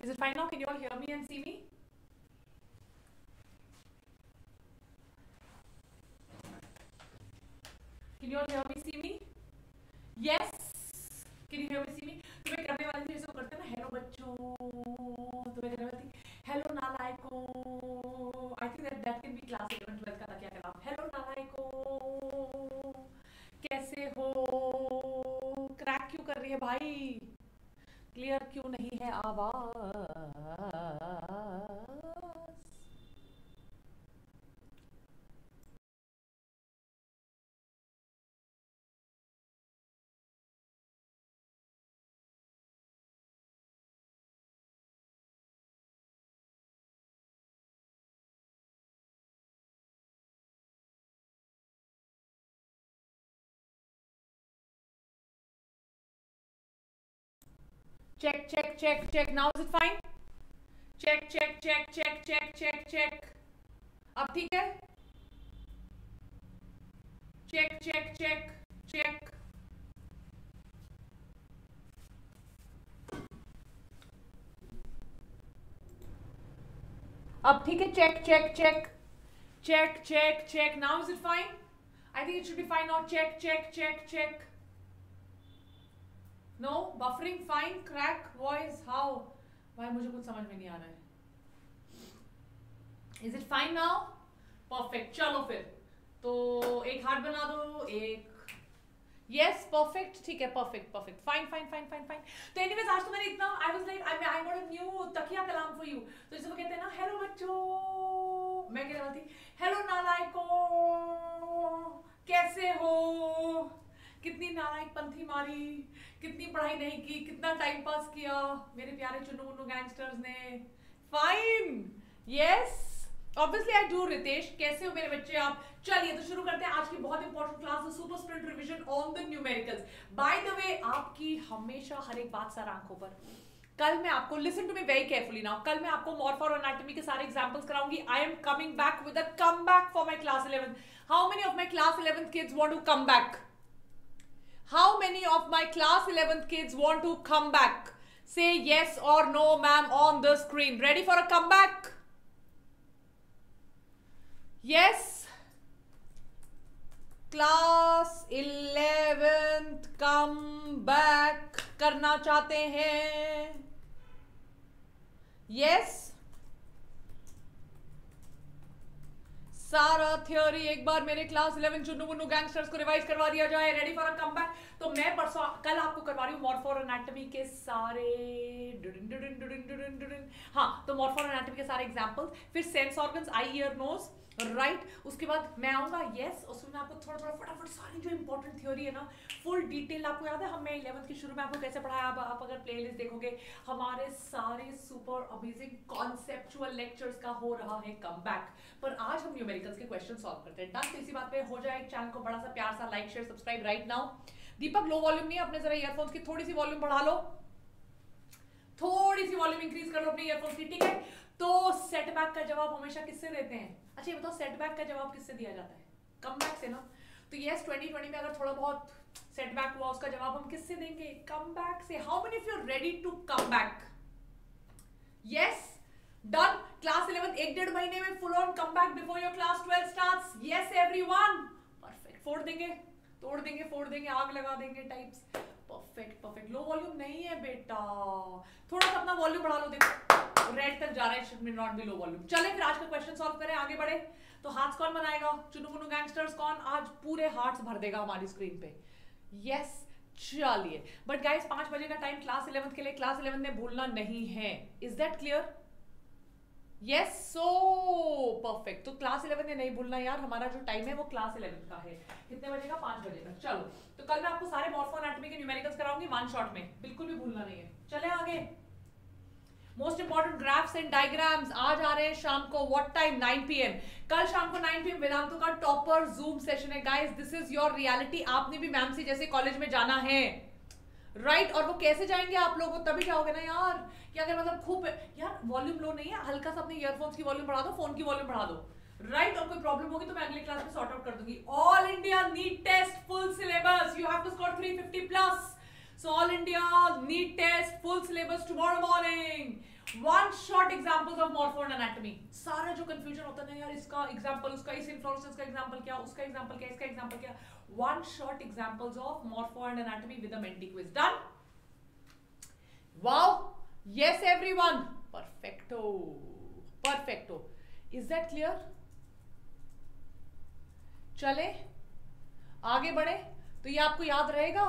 Is it fine now? Can you all hear me and see me? Can you all hear me, see me? Yes. Can you hear me, see me? तो करने वाली थी जैसे करते ना hello बच्चों तो मैं करने वाली hello नालायको I think that that can be class 11 12 का क्या कलाम हेलो नालायको कैसे हो क्रैक क्यों कर रही है भाई क्यों नहीं है आवाज़? Check check check check now is it fine check check check check check check check अब ठीक है check check check check अब ठीक है check check check check check check now is it fine I think it should be fine now check check check check no buffering fine crack voice how भाई, मुझे कुछ समझ में नहीं आ रहा है। Is it fine now perfect चलो फिर। तो एक हार्ट बना दो, एक। यस परफेक्ट ठीक है perfect perfect fine fine fine fine fine तो एनीवेज आज तो मैंने इतना I was like I I got a new तकिया कलाम फॉर यू तो जैसे वो कहते हैं ना हेलो बच्चों। मैं कह रहा थी हेलो नालायको, कैसे हो? कितनी नालायक पंथी मारी, कितनी पढ़ाई नहीं की, कितना टाइम पास किया। मेरे प्यारे चुन्नू मुन्नू गैंगस्टर्स ने। Fine yes obviously I do Ritesh कैसे हो मेरे बच्चे आप? चलिए तो शुरू करते हैं आज की बहुत important class super sprint revision on the numericals by the way आपकी हमेशा हर एक बात सर आँखों पर। कल मैं आपको listen to me very carefully now कल मैं आपको मॉर्फर एनाटॉमी के सारे examples कराऊँगी. I am coming back with a come back for my class 11 how many of my class 11th kids want to come back How many of my class 11th kids want to come back? Say yes or no, ma'am, on the screen. Ready for a comeback? Yes. Class 11th come back करना चाहते हैं Yes. सारा theory एक बार मेरे class 11 Chunnu Munnu gangsters को revise करवा दिया जाए। रेडी फॉर अ कमबैक तो मैं परसों कल आपको करवा रही हूँ मॉर्फोर एनाटॉमी के सारे डुडिन डुडिन डुडिन हाँ तो मॉर्फोर एनाटॉमी के सारे एग्जांपल्स फिर sense organs eye ear nose right? उसके बाद मैं आऊँगा यस उसमें आपको थोड़ा थोड़ा फटाफट सारी जो इंपॉर्टेंट थ्योरी है ना फुल डिटेल आपको याद है? हमने इलेवंथ के शुरू में आपको कैसे पढ़ाया? आप, आप अगर प्लेलिस्ट देखोगे हमारे सारे सुपर अमेजिंग कॉन्सेप्चुअल लेक्चर्स का हो रहा है कम पर आज हम न्यूमेरिकल्स के क्वेश्चन सॉल्व करते हैं। डन तो इसी बात पे हो जाए चैनल को बड़ा सा प्यार सा like share subscribe right now Deepak, low volume नहीं अपने जरा ईयरफोन्स की, थोड़ी सी वॉल्यूम बढ़ा लो। थोड़ी सी वॉल्यूम इंक्रीज कर लो अपने ईयरफोन्स की, ठीक है? तो सेटबैक का जवाब हमेशा किससे देते हैं? अच्छा ये बताओ सेटबैक का जवाब किससे दिया जाता है? कम से ना? तो यस 2020 में अगर थोड़ा बहुत सेटबैक हुआ, उसका जवाब हम किससे देंगे? कम बैक से। How many of you ready to come back yes done class 11 एक डेढ़ महीने में full on come back before your class 12 starts yes everyone perfect फोड़ देंगे। तोड़ देंगे, फोड़ देंगे, आग लगा देंगे types perfect perfect low volume नहीं है बेटा। थोड़ा सा अपना वॉल्यूम बढ़ा लो, देखो। रेड तक जा रहा है should may not be low volume चले फिर आज का क्वेश्चन सॉल्व करें, आगे बढ़े। तो हार्ट्स कौन बनाएगा? चुनु मुनु गैंगस्टर्स कौन? आज पूरे हार्ट्स भर देगा हमारी स्क्रीन पे। यस चलिए। बट गाइस पाँच बजे का टाइम क्लास इलेवंथ के लिए क्लास इलेवंथ में भूलना नहीं है। Is that clear yes so perfect तो क्लास इलेवन ने नहीं भूलना यार, हमारा जो टाइम है वो क्लास इलेवन का है। कितने बजे का? पाँच बजे तक। चलो तो कल मैं आपको सारे मॉर्फो एनाटॉमी के न्यूमेरिकल्स कराऊँगी वन शॉट में। बिल्कुल भी भूलना नहीं है। चले आगे। Most important graphs and diagrams आज आ रहे हैं शाम को। व्हाट टाइम 9 पीएम कल शाम को 9 पीएम वेदांतों का टॉपर जूम सेशन है guys this is your reality आपने भी मैम सी जैसे कॉलेज में जाना है। Right right? और वो कैसे जाएँगे आप लोग? वो तभी जाओगे ना यार। कि अगर मतलब खूब, यार वॉल्यूम लो नहीं है, हल्का सा अपने ईयरफोन्स की वॉल्यूम बढ़ा दो फ़ोन की वॉल्यूम बढ़ा दो। Right right? और कोई प्रॉब्लम होगी तो मैं अगले क्लास में सॉर्ट आउट कर दूँगी। All India NEET test full syllabus you have to score 350 plus so all India NEET test full syllabus tomorrow morning one shot examples of morpho and anatomy सारा जो confusion होता है यार, इसका example उसका इस इन्फ्लोरेसेंस का एग्जांपल क्या, उसका एग्जांपल क्या, इसका एग्जांपल क्या। One shot examples of morpho and anatomy with a Menti quiz done wow yes everyone perfecto perfecto is that clear चले। आगे बढ़े। तो ये आपको याद रहेगा।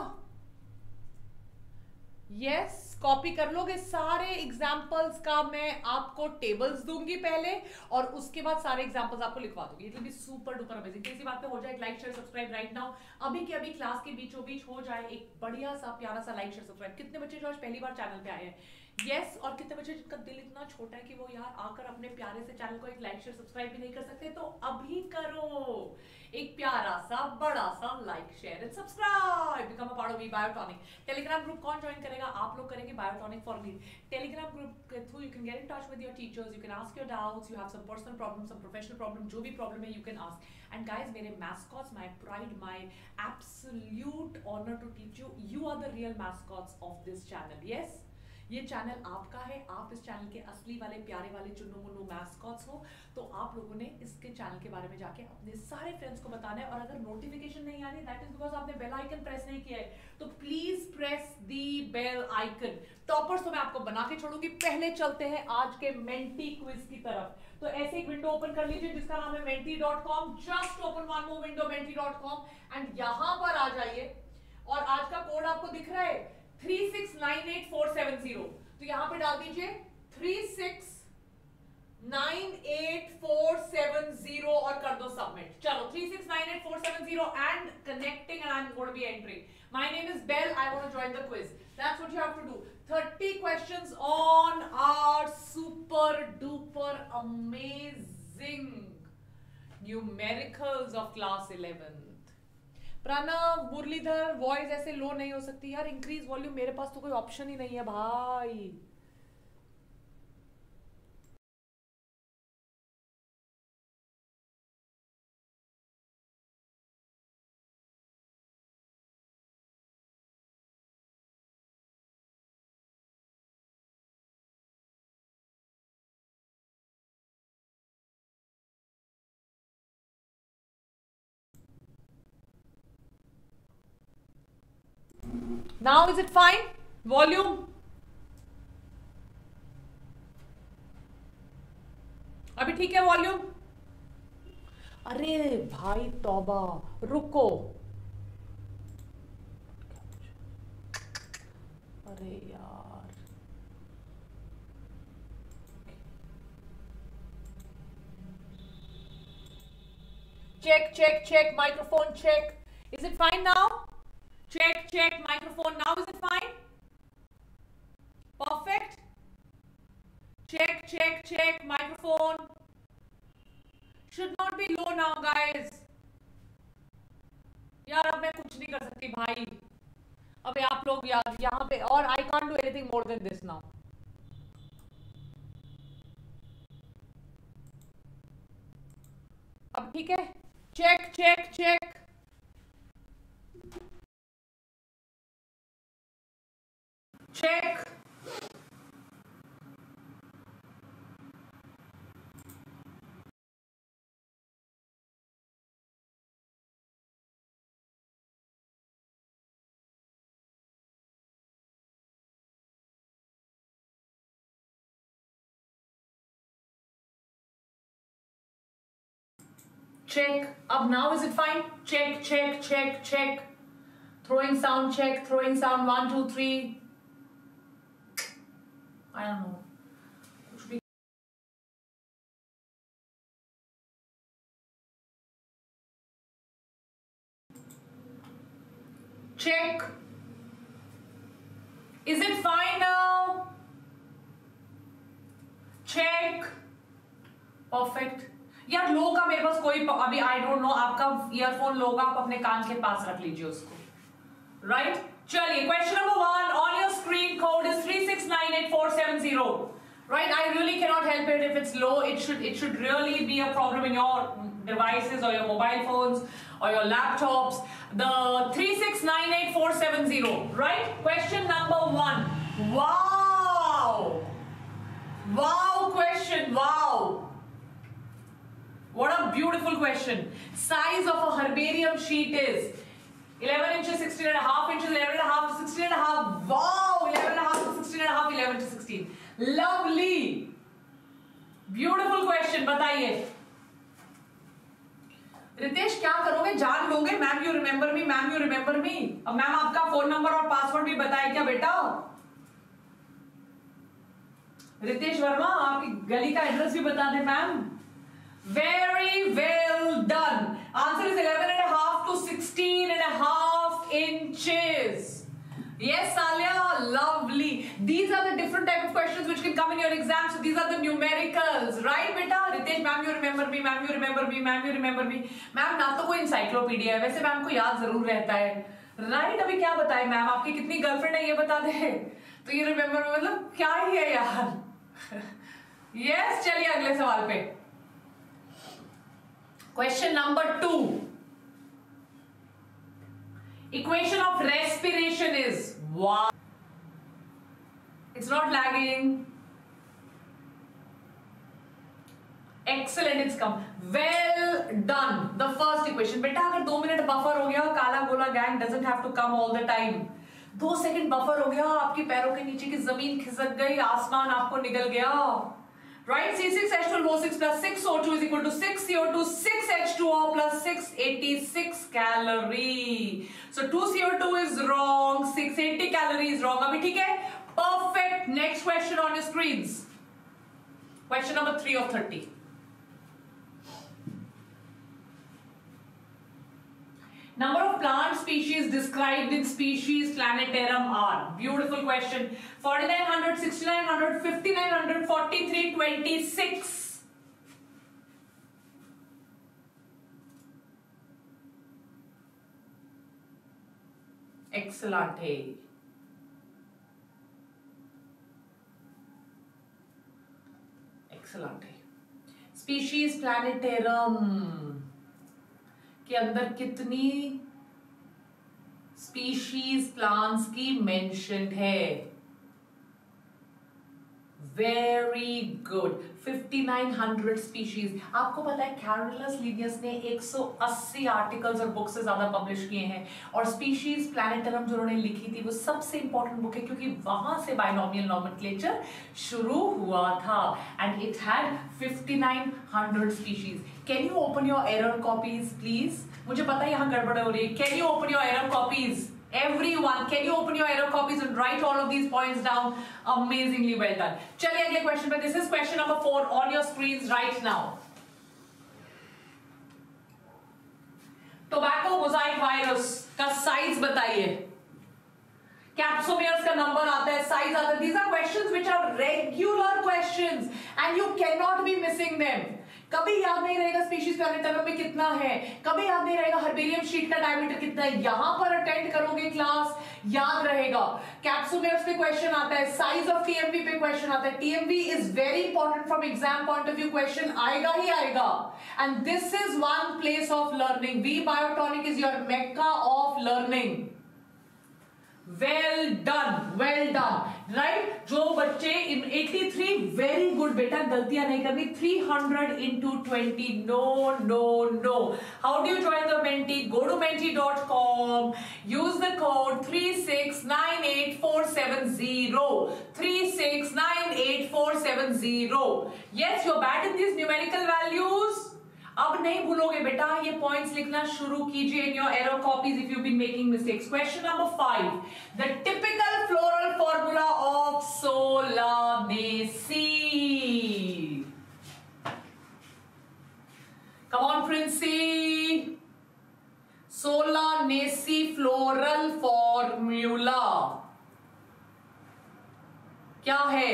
यस कॉपी कर लोगे सारे एग्जाम्पल्स का मैं आपको टेबल्स दूँगी पहले और उसके बाद सारे एग्जाम्पल्स आपको लिखवा दूँगी। It be super duper amazing किसी बात पे हो जाए like share subscribe right now अभी के अभी क्लास के बीचों बीच हो जाए एक बढ़िया सा, प्यारा सा लाइक शेयर सब्सक्राइब कितने बच्चे जो आज पहली बार चैनल पे आए हैं? यस yes, और कितने बच्चे जिनका दिल इतना छोटा है कि वो यार आकर अपने प्यारे से चैनल को एक लाइक शेयर सब्सक्राइब भी नहीं कर सकते तो अभी करो। एक प्यारा सा बड़ा सा like share and subscribe become a part of Biotonic Telegram group कौन ज्वाइन करेगा? आप लोग करेंगे Biotonic for me Telegram group के through you can get in touch with your teachers you can ask your doubts you have some personal problem some professional problem जो भी problem है you can ask and guys मेरे mascots my pride my absolute honour to teach you you are the real mascots of this channel yes ये channel आपका है। आप इस channel के असली वाले, प्यारे वाले, चुन्नू मुन्नू मैस्कॉट्स हो तो आप लोगों ने इसके चैनल के बारे में जाके अपने सारे फ्रेंड्स को बताना है। और अगर नोटिफिकेशन नहीं आ रही दैट इज़ बिकॉज़ आपने बेल आइकन प्रेस नहीं किया है। तो please press the bell icon toppers तो मैं आपको बना के छोड़ूँगी। पहले चलते हैं आज के मेंटी क्विज की तरफ़। तो ऐसे एक विंडो ओपन कर लीजिए, जिसका नाम है Menti dot com just open one more window Menti dot com and यहाँ पर आ जाइए। और आज का कोड आपको दिख रहा है। Three six nine eight four seven zero. तो यहाँ पे डाल दीजिए three six nine eight four seven zero और कर दो सबमिट चलो, three six nine eight four seven zero and connecting and I be entering my name is bell I want to join the quiz that's what you have to do 30 questions on our super duper amazing numericals of class 11 Pranav, Muralidhar voice ऐसे लो नहीं हो सकती। यार increase volume मेरे पास तो कोई option ही नहीं है, भाई। Now is it fine? Volume? अभी ठीक है वॉल्यूम अरे भाई तौबा, रुको। अरे यार। Check check check microphone check is it fine now Check, check, microphone. Now is it fine? Perfect. Check, check, check, microphone. Should not be low now, guys. यार अब मैं कुछ नहीं कर सकती भाई अब आप लोग यार यहाँ पे और I can't do anything more than this now अब ठीक है check check check Check. check. Up now is it fine? Check check check check. Throwing sound check. Throwing sound one two three I don't know. Check. Is it fine now? Check. Perfect. यार लो का मेरे पास कोई अभी I don't know आपका earphone लो का आप अपने कान के पास रख लीजिए उसको राइट right? चलिए question number one on your screen code is three six nine eight four seven zero right i really cannot help it if it's low it should it should really be a problem in your devices or your mobile phones or your laptops the 3698470 right question number 1 wow wow question wow what a beautiful question size of a herbarium sheet is 11 inches 16 and a half inches 11 and a half to 16 and a half wow 11 and a half to 16 and a half 11 to 16 lovely beautiful question बताइए रितेश क्या करोगे जान लोगे ma'am you remember me ma'am you remember me अब ma'am आपका phone number और password भी बताए क्या बेटा रितेश वर्मा आपकी गली का एड्रेस भी बता दे ma'am very well done answer is eleven and half to sixteen and half inches Yes, Salia, lovely. These are the different type of questions which can come in your exam. So these are the numericals, right, beta? Ritesh, ma'am, you remember me, ma'am, you remember me, ma'am, you remember me. Ma'am ना तो कोई encyclopedia है वैसे ma'am को याद ज़रूर रहता है right? अभी क्या बताए मैम आपकी कितनी गर्लफ्रेंड है ये बता दे तो ये रिमेम्बर मतलब क्या ही है यार yes, चलिए अगले सवाल पे question number 2 equation of respiration is one. It's not lagging. Excellent it's come well done the first equation बेटा, अगर दो मिनट बफर हो गया और काला गोला gang have to come all the time दो सेकंड बफर हो गया और आपके पैरों के नीचे की ज़मीन खिसक गई, आसमान आपको निकल गया. Right? C6H12O6 plus 6O2 is equal to 6 CO2, 6 H2O plus 686 calorie. So 2 CO2 is wrong, 680 calorie is wrong. Abhi theek hai? Perfect. Next question on your screens. Question number 3 of 30. Number of plant species described in species Planetarium are. Beautiful question. 4900, 6900, 5900, 43, 26. Excellent. Excellent. Species planetarum. के अंदर कितनी species plants की mention है? Very good 5900 species आपको पता है Carolus Linnaeus ने 180 articles और बुक्स से ज़्यादा पब्लिश किए हैं। और स्पीशीज प्लैनेटरम जो उन्होंने लिखी थी, वो सबसे इंपॉर्टेंट बुक है, क्योंकि वहाँ से बायनोमियल नॉमेनक्लेचर शुरू हुआ था। And it had 5900 species can you open your error copies please मुझे पता है यहाँ गड़बड़ हो रही है can you open your error copies Everyone, can you open your error copies and write all of these points down? Amazingly well done. चलिए अगले question पे. This is question number four on your screens right now. Tobacco mosaic virus का size बताइए. Capsomeres का number आता है, size आता है. These are questions which are regular questions and you cannot be missing them. कभी याद नहीं रहेगा स्पीशीज प्लानिटरम में कितना है। कभी याद नहीं रहेगा हर्बेरियम शीट का डायमीटर कितना है। यहाँ पर अटेंड करोगे क्लास याद रहेगा। कैप्सूमेर्स पे क्वेश्चन आता है साइज़ ऑफ़ टीएमवी पे क्वेश्चन आता है। TMV is very important from exam point of view question आएगा ही आएगा। And this is one place of learning we Biotonic is your mecca of learning well done well done right जो बच्चे 83 very good बेटा, गलतियाँ नहीं करनी. 300 into twenty no no no how do you join the Menti go to Menti dot com use the code three six nine eight four seven zero three six nine eight four seven zero yes you're bad in this numerical values अब नहीं भूलोगे बेटा, ये points लिखना शुरू कीजिए in your error copies if you been making mistakes question number five the typical floral formula of Solanaceae come on Princy Solanaceae floral formula क्या है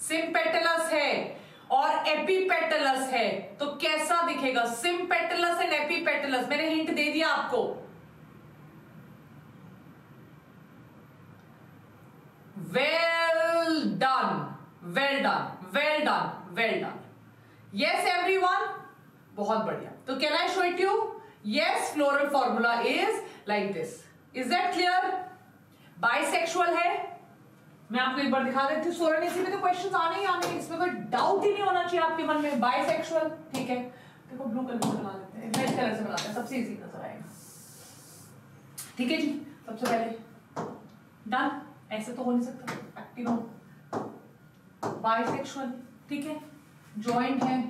सिम्पेटलस है और एपीपेटलस है तो कैसा दिखेगा सिम्पेटलस एंड एपीपेटलस मैंने हिंट दे दिया आपको well done well done well done well done yes everyone बहुत बढ़िया। तो can I show it you yes floral formula is like this is that clear bisexual है? मैं आपको एक बार दिखा देती हूँ। सोरेनेसी में तो क्वेश्चन आने ही आने इसमें कोई डाउट ही नहीं होना चाहिए आपके मन में। बाइसेक्सुअल ठीक है? देखो ब्लू कलर से बना लेते हैं। रेड कलर से बनाते हैं। सबसे इजी नज़र आएगा। ठीक है जी? सबसे पहले। डन ऐसे तो हो नहीं सकता। एक्टिव हो। बाइसेक्सुअल ठीक है? जॉइंट है।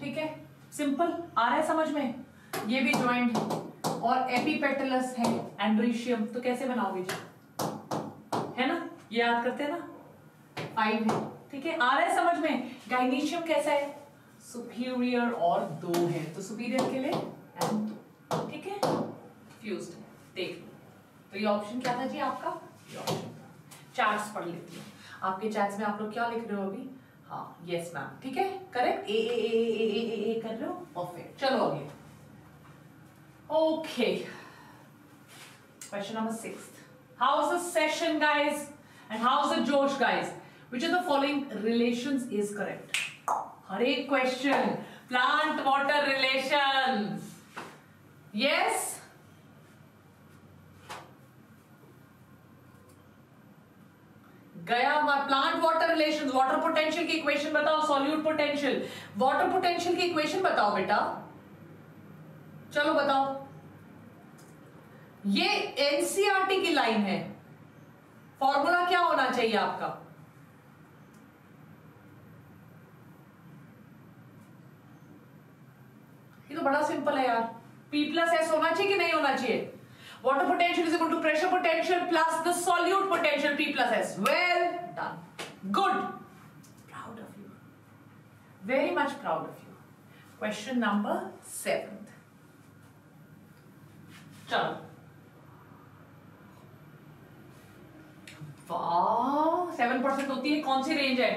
ठीक है? सिंपल आ रहा है समझ में? ये भी ज्वाइंट है। और एपिपेटलस है एंड्रीशियम तो कैसे बनाओगे जी? है ना? ये याद करते हैं ना? फाइव है। ठीक है? आ रहा है समझ में? गाइनीशियम कैसा है? सुपीरियर और दो है। तो सुपीरियर के लिए एंड ठीक है? फ्यूज्ड देख लो। तो ये ऑप्शन क्या था जी आपका? ये ऑप्शन था। चार्ट्स पढ़ लेती हूँ। आपके चैट्स में आप लोग क्या लिख रहे हो अभी? हाँ यस मैम ठीक है? करेक्ट ए ए ए ए ए ए ए कर रहे हो? परफेक्ट चलो आगे okay question number six how is the session guys and how is the जोश guys which of the following relations is correct? हर एक question plant water relations yes? गया plant water relation water potential की equation बताओ solute potential water potential की equation बताओ बेटा। चलो बताओ। ये एनसीआरटी की लाइन है। फॉर्मूला क्या होना चाहिए आपका? ये तो बड़ा सिंपल है यार। P प्लस एस होना चाहिए कि नहीं होना चाहिए? Water potential is equal to pressure potential plus the solute potential P plus S. Well done. Good. Proud of you. Very much proud of you. Question number seventh. चलो वाह seven percent होती है कौन सी रेंज है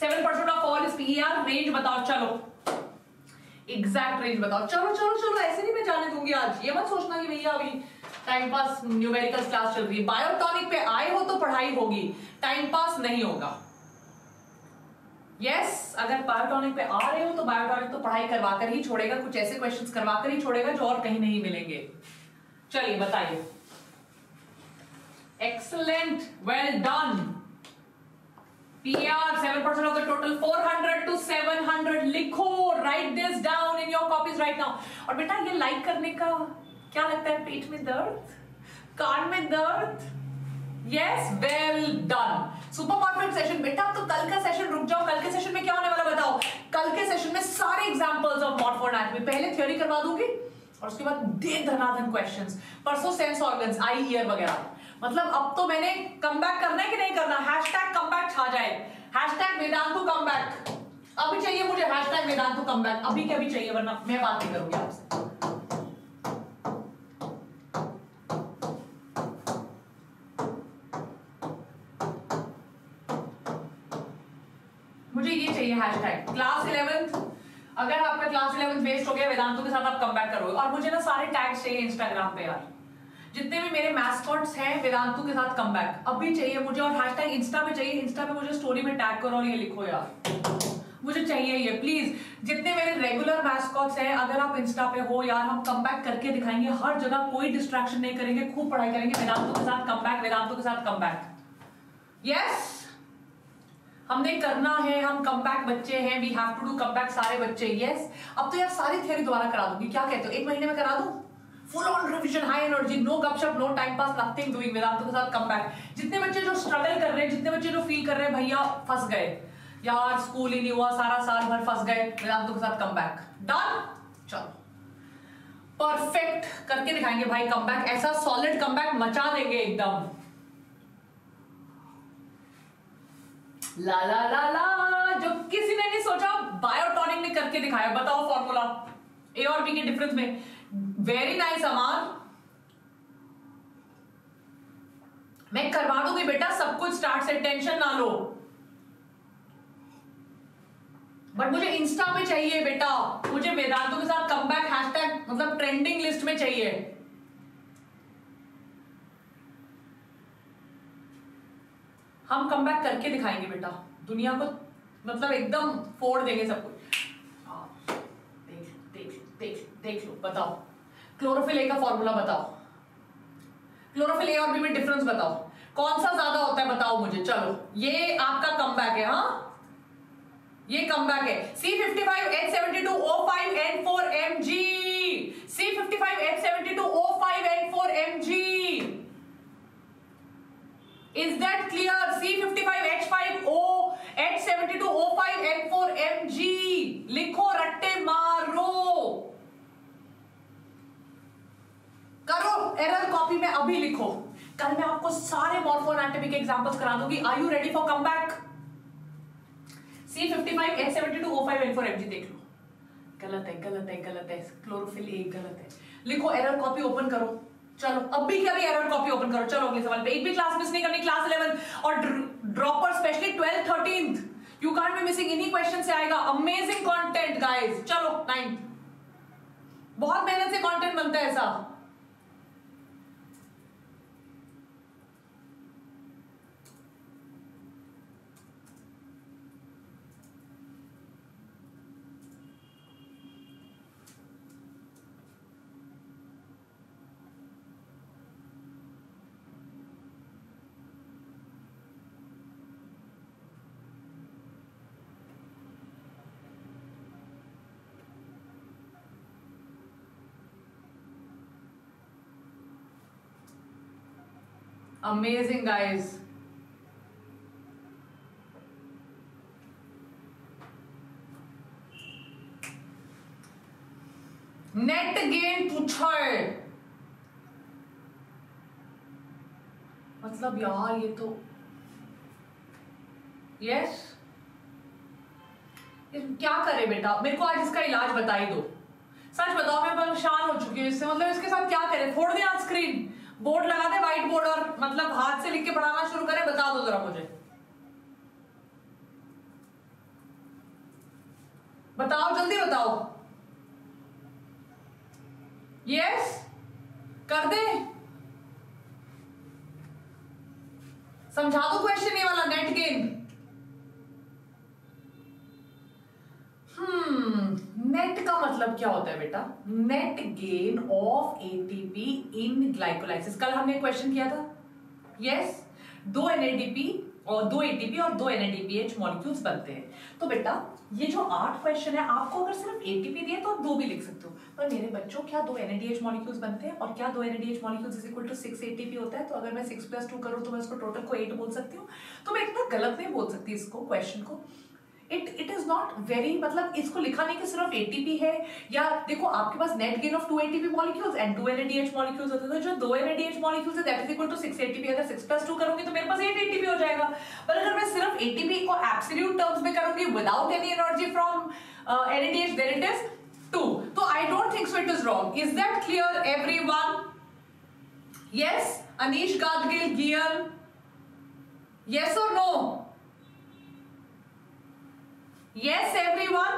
seven percent of all is PR range बताओ चलो exact range बताओ चलो चलो चलो ऐसे नहीं मैं जाने दूँगी आज ये मत सोचना कि भैया अभी टाइम पास न्यूमेरिकल क्लास चल रही है। बायोटॉनिक पे आए हो तो पढ़ाई होगी। टाइम पास नहीं होगा। यस yes, अगर बायोटॉनिक पे आ रहे हो तो बायोटॉनिक तो पढ़ाई करवाकर ही छोड़ेगा कुछ ऐसे क्वेश्चंस करवाकर ही छोड़ेगा जो और कहीं नहीं मिलेंगे। चलिए बताइए। Excellent well done PR 7% of the total 400 to 700 लिखो write this down in your copies right now और बेटा ये लाइक करने का क्या लगता है पेट में दर्द? कान में दर्द? Yes well done super perfect session बेटा तो कल का सेशन रुक जाओ। कल के सेशन में क्या होने वाला बताओ? कल के सेशन में सारे एग्जांपल्स ऑफ़ मॉर्फो एनाटॉमी पहले थ्योरी करवा दूँगी, और उसके बाद दे धनाधन क्वेश्चंस परसों सेंस ऑर्गन्स आई ईयर वगैरह। मतलब अब तो मैंने कम करना है कि नहीं करना? हैशटैग कम बैक छा जाए। हैशटैग वेदांतु कम अभी चाहिए मुझे हैशटैग वेदांतु कम अभी के अभी चाहिए, वरना मैं बात नहीं करूँगी आपसे मुझे ये चाहिए क्लास इलेवेंथ अगर आपका क्लास इलेवेंथ वेस्ट हो गया, वेदांतों के साथ आप कम बैक करोगे। और मुझे ना सारे टैग्स चाहिए इंस्टाग्राम पे यार। जितने भी मेरे मैस्कॉट्स हैं, वेदांतु के साथ कम बैक अभी चाहिए मुझे और हैशटैग इंस्टा पे चाहिए। इंस्टा पे मुझे स्टोरी में टैग करो और ये लिखो यार। मुझे चाहिए ये प्लीज़ जितने मेरे रेगुलर मैस्कॉट्स हैं, अगर आप इंस्टा पे हो यार, हम कम बैक करके दिखाएँगे। हर जगह कोई डिस्ट्रैक्शन नहीं करेंगे, खूब पढ़ाई करेंगे। वेदांतों के साथ कम बैक वेदांतों के साथ कम बैक यस हमने करना है, हम कम बैक बच्चे हैं we have to do come back सारे बच्चे यस अब तो यार सारी थियरी दोबारा करा दूँगी, क्या कहते हो? एक महीने में करा दूँ? Full on revision high energy no गपशप no time pass nothing doing Vedantu के साथ कम बैक जितने बच्चे जो स्ट्रगल कर रहे हैं, जितने बच्चे जो फील कर रहे हैं, भैया, फंस गए। यार स्कूल ही नहीं हुआ, सारा साल भर फंस गए वेदांतों के साथ कम बैक डन चलो। परफेक्ट करके दिखाएँगे भाई कम ऐसा सॉलिड कम मचा देंगे एकदम। ला ला ला ला, जो किसी ने नहीं सोचा बायोटॉनिक ने करके दिखाया। बताओ फॉर्मूला ए और बी के डिफरेंस में। वेरी नाइस अमान मैं करवा दूँगी बेटा। सब कुछ स्टार्ट से टेंशन ना लो। बट मुझे इंस्टा पे चाहिए, बेटा। मुझे वेदांतों के साथ कम बैक हैशटैग मतलब ट्रेंडिंग लिस्ट में चाहिए। हम कम बैक करके दिखाएँगे बेटा। दुनिया को मतलब एकदम फोड़ देंगे सब कुछ। देख देख देख देख लो, बताओ। क्लोरोफिल ए का फॉर्मूला बताओ। क्लोरोफिल ए और बी में डिफरेंस बताओ। कौन सा ज़्यादा होता है बताओ मुझे, चलो। ये आपका कम बैक है हाँ? ये कम बैक है। C fifty five H seventy two O five N four M G C fifty five H seventy two O five N four M G is that clear C fifty five H five O H seventy two O five N four M G लिखो, रट्टे मारो। करो error copy में अभी लिखो। कल मैं आपको सारे मॉर्फो एनाटॉमी के एग्जांपल्स करा दूँगी। Are you ready for come back C fifty five H seventy two O five N four M G देख लो। गलत है गलत है गलत है। क्लोरोफिल एक गलत है। लिखो एरर कॉपी ओपन करो। चलो, अब भी क्या एरर कॉपी ओपन करो। चलो, अगले सवाल पे। एक भी क्लास मिस नहीं करनी क्लास इलेवन और dropper specially twelfth thirteen you can't be missing इन्हीं क्वेश्चन से आएगा। अमेजिंग कॉन्टेंट गाइज़ चलो नाइन्थ बहुत मेहनत से कॉन्टेंट बनता है ऐसा। Amazing, guys. नेट गेन पूछा है मतलब यार ये तो यस क्या करे बेटा? मेरे को आज इसका इलाज बता ही दो। सच बताओ मैं परेशान हो चुकी हूँ इससे। मतलब इसके साथ क्या करे? फोड़ दे आज स्क्रीन बोर्ड लगा दे व्हाइट बोर्ड और मतलब हाथ से लिख के पढ़ाना शुरू करें, बता दो जरा मुझे। बताओ, जल्दी बताओ। यस कर दे। समझा दो क्वेश्चन ये वाला नेट गेन हम्म नेट का मतलब क्या होता है बेटा? Net gain of ATP in glycolysis कल हमने क्वेश्चन किया था। Yes yes? दो एनएडीपी और दो एटीपी और दो एनएडीपीएच मॉलिक्यूल्स बनते हैं। तो बेटा, ये जो आठ क्वेश्चन है, आपको अगर सिर्फ़ एटीपी दिए तो आप दो भी लिख सकते हो। पर मेरे बच्चों, क्या दो एनएडीएच मॉलिक्यूल्स बनते हैं और क्या दो NADH molecules is equal to six ATP होता है? तो अगर मैं सिक्स प्लस टू करूँ तो मैं इसको टोटल को एट बोल सकती हूँ। तो मैं इतना गलत नहीं बोल सकती इसको क्वेश्चन को। It it is not very मतलब इसको लिखा नहीं कि सिर्फ़ एटीपी है, या देखो आपके पास net gain of two ATP molecules and two NADH molecules होते हैं तो जो दो एनएडीएच मॉलिक्यूल्स है that is equal to six ATP अगर सिक्स प्लस टू करूँगी तो मेरे पास एट एटीपी हो जाएगा। पर अगर मैं सिर्फ़ एटीपी को एब्सोल्यूट टर्म्स में करूँगी without any energy from NADH then it is two तो I don't think so it is wrong is that clear everyone yes? Anish gadgil giyan yes or no? Yes, everyone.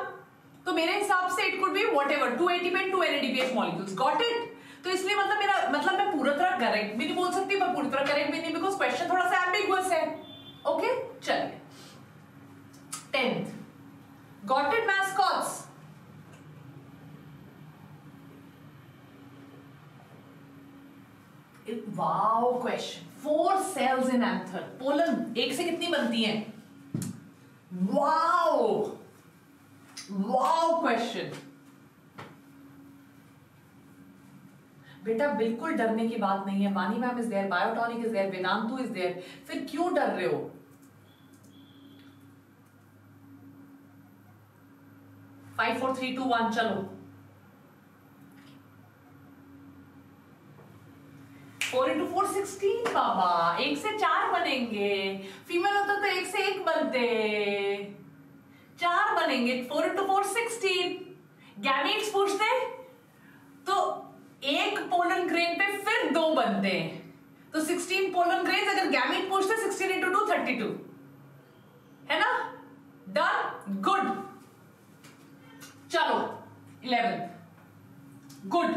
तो मेरे हिसाब से it could be whatever two ATP में two NADPH molecules got it तो इसलिए मतलब मेरा मतलब मैं पूरा तरह करेक्ट भी नहीं बोल सकती पर पूरी तरह करेक्ट भी नहीं बिकॉज़ क्वेश्चन थोड़ा सा एम्बिगुअस है. ओके चलिए. Tenth got it mascots wow question four cells in anther pollen एक से कितनी बनती हैं? वाओ वाओ क्वेश्चन बेटा, बिल्कुल डरने की बात नहीं है। Wani ma'am is there Biotonic is there Vedantu is there फिर क्यों डर रहे हो? Five four three two one चलो। फोर इंटू फोर सिक्सटीन बाबा। एक से चार बनेंगे। फीमेल होता तो एक से एक बनते। चार बनेंगे four into four sixteen gametes पूछते तो एक पोलन ग्रेन पे फिर दो बनते। हैं तो सिक्सटीन पोलन ग्रेन अगर गैमीट पूछते sixteen into two thirty two है ना? डन गुड चलो eleven good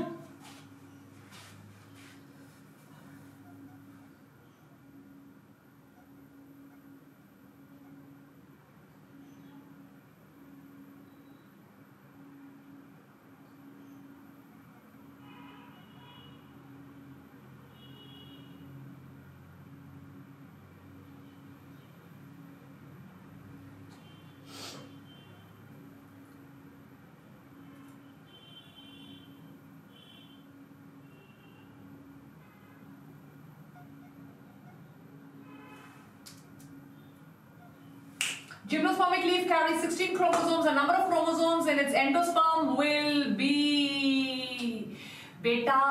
Gymnospermic leaf carries 16 chromosomes. The number of chromosomes in its endosperm will be बेटा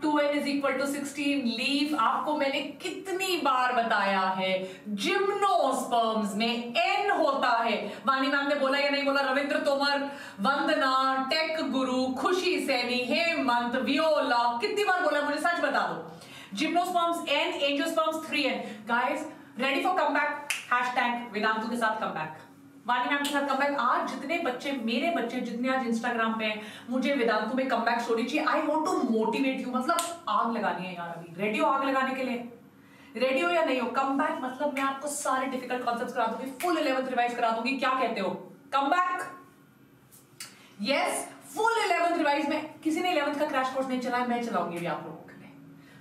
2n is equal to 16 leaf आपको मैंने कितनी बार बताया है? जिम्नोस्पर्म्स में n होता है। वानी मैम ने बोला या नहीं बोला? रविंद्र तोमर, वंदना, टेक गुरु, खुशी सैनी, हेमंत, वियोला। कितनी बार बोला? मुझे सच बता दो। Gymnosperms n angiosperms 3n guys ready for come back hashtag Vedantu के साथ कम बैक वानी मैम के साथ कम बैक आज जितने बच्चे, मेरे बच्चे जितने आज इंस्टाग्राम पे हैं, मुझे वेदांतु में कम बैक स्टोरी चाहिए. I want to motivate you मतलब आग लगानी है यार अभी. रेडी हो आग लगाने के लिए? रेडी हो या नहीं हो? कम बैक मतलब मैं आपको सारे डिफ़िकल्ट कॉन्सेप्ट करा दूँगी. फुल इलेवंथ रिवाइज करा दूँगी. क्या कहते हो? Come back yes full eleventh revise में किसी ने इलेवंथ का क्रैश कोर्स नहीं चलाया, मैं चलाऊँगी अभी आप लोगों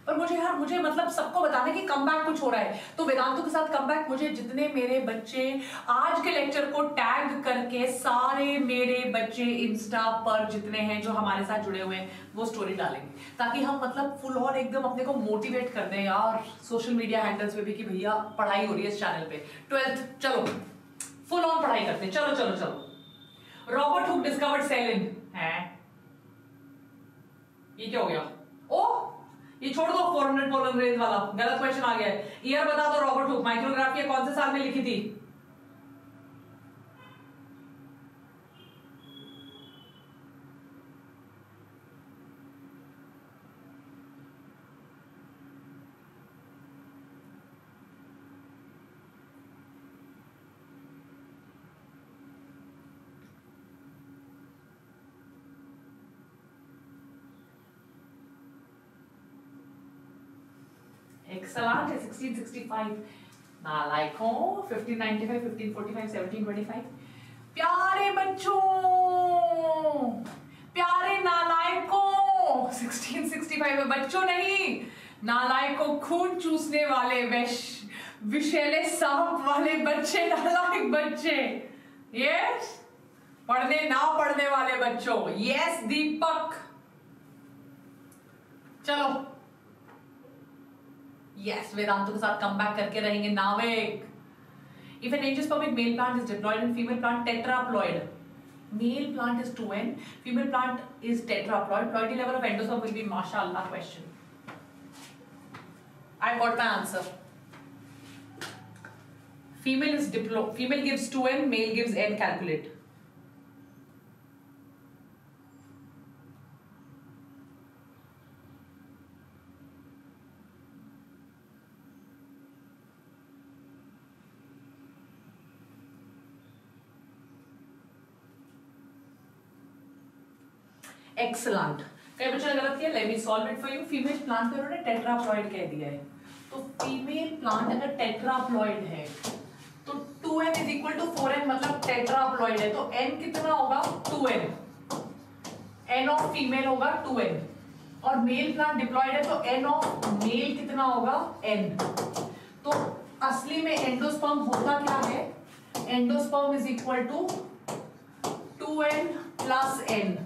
पर मुझे यार मुझे मतलब सबको बताने की कम बैक कुछ हो रहा है। तो वेदांतों के साथ कम बैक मुझे जितने मेरे बच्चे आज के लेक्चर को टैग करके सारे मेरे बच्चे इंस्टा पर जितने हैं जो हमारे साथ जुड़े हुए हैं, वो स्टोरी डालेंगे। ताकि हम मतलब फुल और एकदम अपने को मोटिवेट कर दें यार सोशल मीडिया हैंडल्स पे भी कि भैया पढ़ाई हो रही है इस चैनल पे। ट्वेल्थ चलो फुल ऑन पढ़ाई करते हैं। चलो चलो चलो। रॉबर्ट हुक डिस्कवर्ड सेलिन है? ये क्या हो गया? ओ ये छोड़ दो फोर हंड्रेड पोलन रेंज वाला। गलत क्वेश्चन आ गया है। ईयर बता दो रॉबर्ट हुक माइक्रोग्राफ के कौन से साल में लिखी थी? Excellent 1665 नालायकों 1595 1545 1725 प्यारे बच्चों, प्यारे नालायकों 1665 में बच्चों नहीं, नालायकों खून चूसने वाले विष विषैले सांप वाले बच्चे, नालायक बच्चे. यस पढ़ने, ना पढ़ने वाले बच्चों. यस दीपक. चलो. यस वेदांतों के साथ कम बैक करके रहेंगे नाविक if an angiospermic male plant is diploid and female plant tetraploid male plant is 2n female plant is tetraploid ploidy level of endosperm will be mashallah question i got my answer female is diplo female gives 2n male gives n calculate Excellent कई बच्चों ने गलत किया let me solve it for you female plant पे उन्होंने tetraploid कह दिया है। तो फीमेल प्लांट अगर टेट्राप्लॉइड है तो 2n is equal to 4n मतलब टेट्राप्लॉइड है। तो n कितना होगा? 2n n. ऑफ़ फीमेल होगा 2n और मेल प्लांट डिप्लॉइड है तो n ऑफ़ मेल कितना होगा? n. तो असली में एंडोस्पर्म होता क्या है? Endosperm is equal to 2n plus n.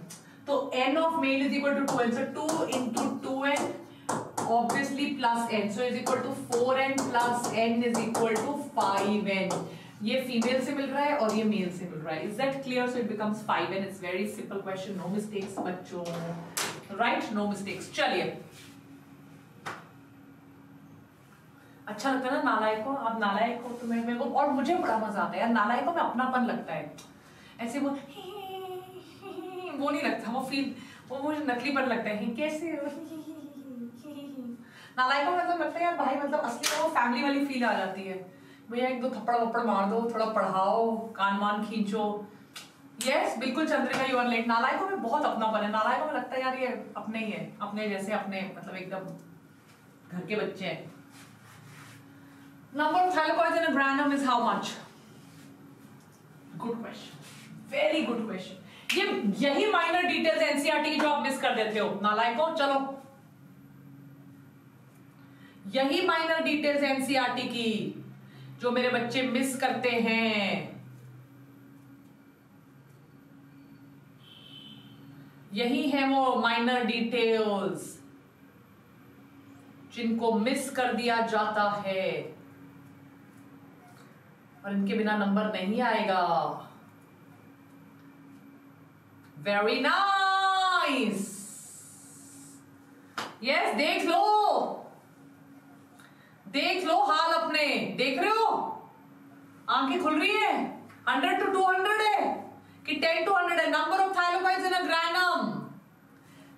तो n of male is equal to 2n. So 2 into 2n obviously plus n. So is equal to 4n plus n is equal to 5n. ये female से मिल रहा है और ये male से मिल रहा है. Is that clear so it becomes five and it's very simple question no mistakes बच्चों. राइट नो मिस्टेक्स चलिए. अच्छा लगता है ना नालायक को आप नालायक हो तो मैं, मेरे को और मुझे बड़ा मज़ा आता है यार. नालायक को में अपनापन लगता है. ऐसे वो वो नहीं लगता, वो फील वो मुझे नकली पर लगता है। कैसे? नालायक मतलब लगता है यार भाई मतलब असली में वो फैमिली वाली फील आ जाती है। भैया, एक दो थप्पड़ वप्पड़ मार दो, थोड़ा पढ़ाओ, कान मान खींचो। यस बिल्कुल चंद्रिका यू आर लेट नालायकों में बहुत अपनापन है। नालायकों में लगता है यार, ये अपने ही है। अपने जैसे अपने मतलब एकदम घर के बच्चे हैं। Number of thylakoids in a granum is how much? Good question. Very good question. ये यही माइनर डिटेल्स एनसीआरटी की जो आप मिस कर देते हो। नालायकों चलो। यही माइनर डिटेल्स एनसीआरटी की जो मेरे बच्चे मिस करते हैं। यही है वो माइनर डिटेल्स जिनको मिस कर दिया जाता है। और इनके बिना नंबर नहीं आएगा। वेरी नाइस यस देख लो। देख लो हाल अपने। देख रहे हो? आँखें खुल रही है। हंड्रेड टू टू हंड्रेड है। कि टेन टू हंड्रेड है। Number of thylakoids in a granum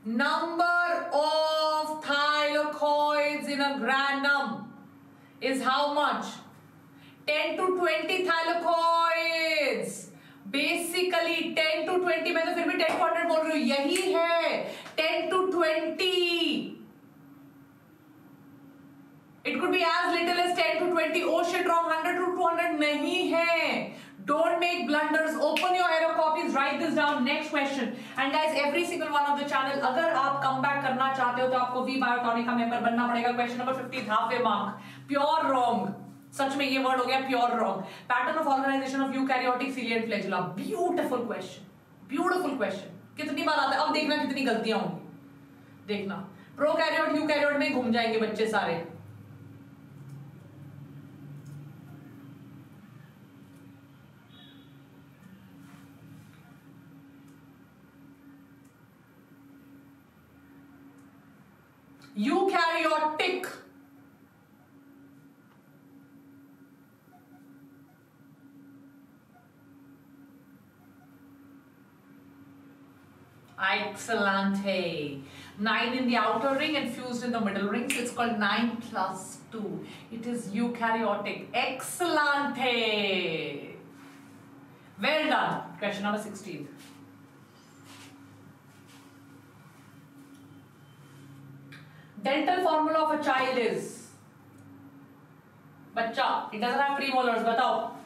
number of thylakoids in a granum is how much? 10 to 20 thylakoids basically ten to 20 मैं तो फिर भी टेन टू 100 बोल रही हूँ यही है ten to 20 it could be as little as ten to 20 oh shit wrong 100 to 200 नहीं है Don't make blunders. Open your error copies. Write this down. Next question. And guys, every single one of the channel, अगर आप कम back करना चाहते हो तो आपको we Biotonic का मेंबर बनना पड़ेगा question number fifty half a mark pure wrong सच में ये वर्ड हो गया pure wrong pattern of organisation of eukaryotic cilium flagella beautiful question beautiful question कितनी बार आता है? अब देखना कितनी गलतियाँ होंगी। देखना। प्रो कैरियोट यू कैरियोट में घूम जाएँगे बच्चे सारे। Eukaryotic Excellent. 9 in the outer ring and fused in the middle ring. So it's called 9 plus 2. It is eukaryotic. Excellente. Well done. Question number 16. Dental formula of a child is... Bacha. It doesn't have premolars. Batao.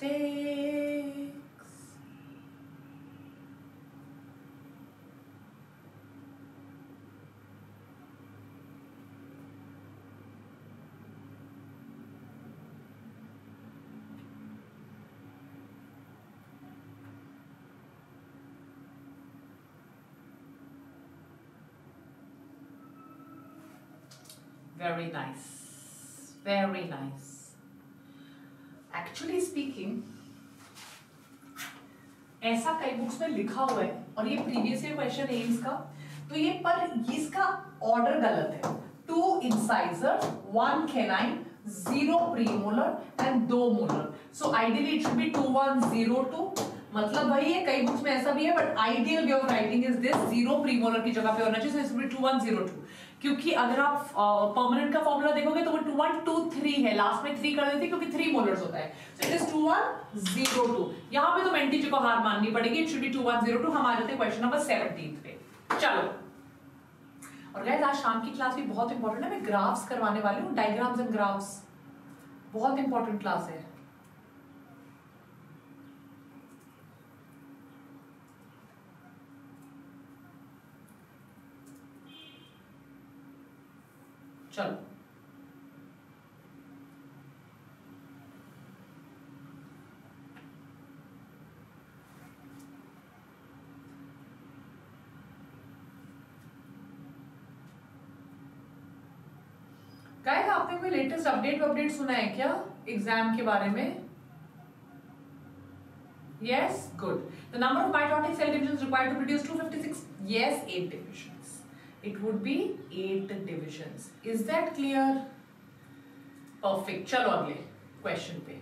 Mistake very nice. Very nice actually speaking, ऐसा कई books में लिखा हुआ है और ये previous year question है इसका। तो ये पर इसका ऑर्डर गलत है। Two incisor one canine zero premolar and दो molar so ideally it should be two one zero two मतलब भाई ये कई बुक्स में ऐसा भी है but ideal way of writing is this zero premolar की जगह पे होना चाहिए so it be two one zero two क्योंकि अगर आप परमानेंट का फॉर्मूला देखोगे तो वो टू वन टू थ्री है। लास्ट में थ्री कर देते क्योंकि थ्री मोलर्स होता है। So it is two one zero two यहाँ पे तो मेंटी जी को हार माननी पड़ेगी। It should be two one zero two हमारे थे क्वेश्चन नंबर सेवनटीन पे। चलो। और गैस आज शाम की क्लास भी बहुत इंपॉर्टेंट है। मैं ग्राफ्स करवाने वाली हूँ। डायग्राम्स एंड ग्राफ्स बहुत इंपॉर्टेंट क्लास है। चलो गाइस आपने कोई लेटेस्ट अपडेट अपडेट सुना है क्या एग्ज़ाम के बारे में yes good the number of mitotic cell divisions required to produce 256 yes 8 divisions it would be eight divisions. Is that clear? Perfect. चलो अगले क्वेश्चन पे।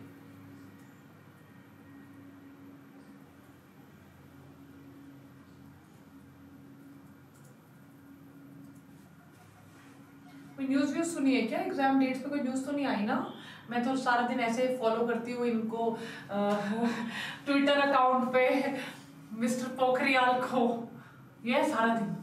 न्यूज़ व्यूज़ सुनी है क्या? एग्ज़ाम डेट्स पे कोई न्यूज़ तो नहीं आई ना? मैं तो सारा दिन ऐसे फॉलो करती हूँ इनको ट्विटर अकाउंट पे मिस्टर पोखरियाल को। ये सारा दिन।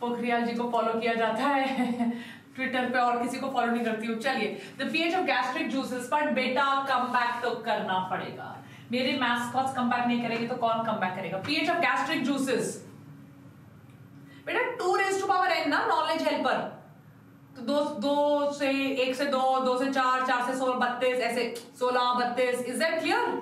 पोखरियाल जी को फॉलो किया जाता है। ट्विटर पे और किसी को फॉलो नहीं करती हूँ। चलिए the pH of gastric juices but बेटा कम बैक तो करना पड़ेगा। मेरे मैस्कॉट्स कम बैक नहीं करेंगे तो कौन कम बैक करेगा? पीएच ऑफ़ गैस्ट्रिक जूसेस बेटा two raise to power n ना नॉलेज हेल्पर तो दो दो से एक से दो दो से चार चार से सोलह, बत्तीस, ऐसे सोलह, बत्तीस is that clear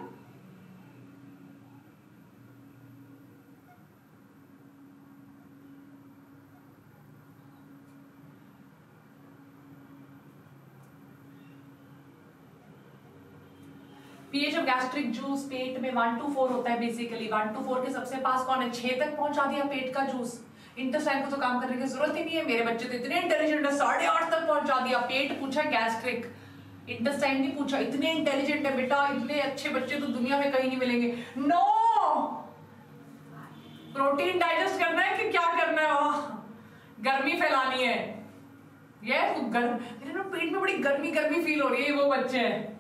pH of gastric juice पेट में वन टू फोर होता है बेसिकली वन टू फोर के सबसे पास कौन है? छह तक पहुँचा दिया पेट का जूस इंटेस्टाइन को तो काम करने की ज़रूरत ही नहीं है। मेरे बच्चे तो इतने इंटेलिजेंट है, साढ़े आठ तक पहुँचा दिया। पेट पूछा गैस्ट्रिक इंटेस्टाइन नहीं पूछा, इतने इंटेलिजेंट है बेटा, इतने अच्छे बच्चे तो दुनिया में कहीं नहीं मिलेंगे। नो प्रोटीन डाइजेस्ट करना है कि क्या करना है गर्मी फैलानी है। ये गर्म मेरे ना पेट में बड़ी गर्मी गर्मी फील हो रही है वो बच्चे हैं।